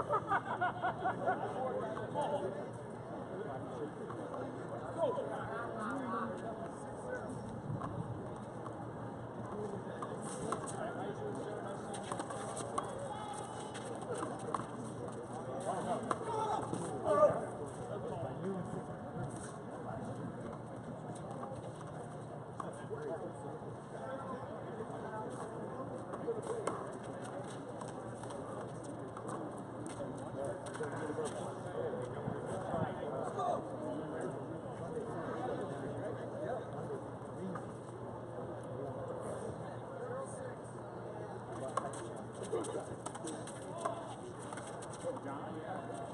Go! 长也。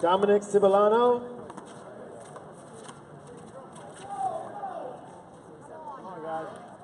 Dominic Cibolano. I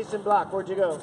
Jason Block, where'd you go?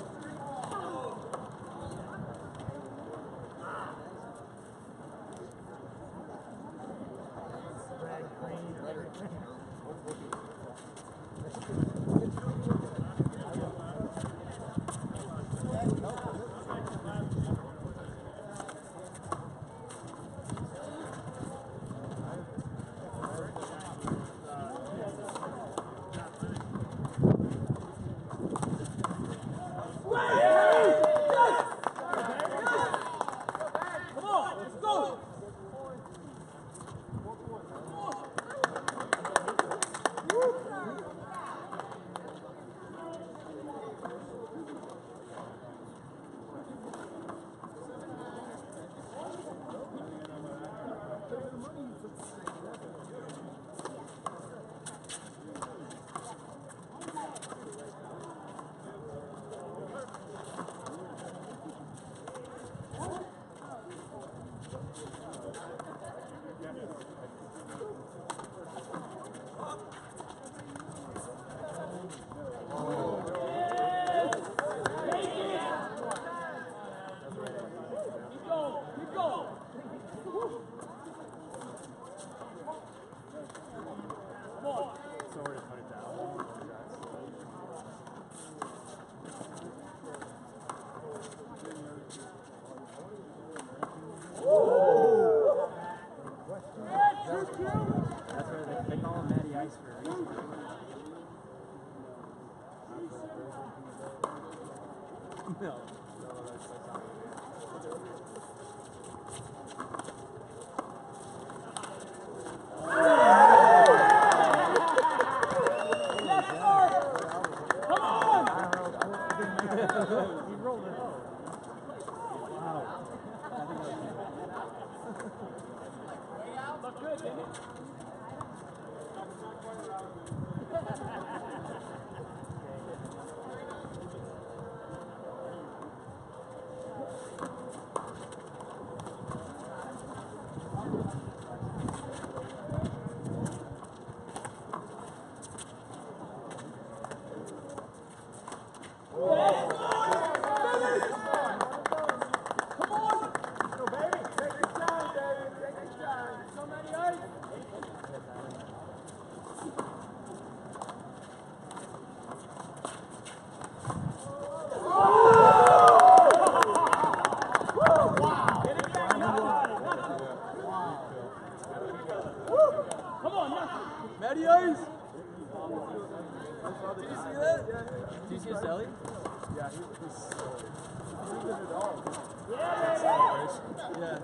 Yeah.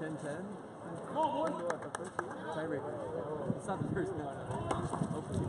10 10. Come on, boy. Tiebreaker. It's not the first one. Hopefully.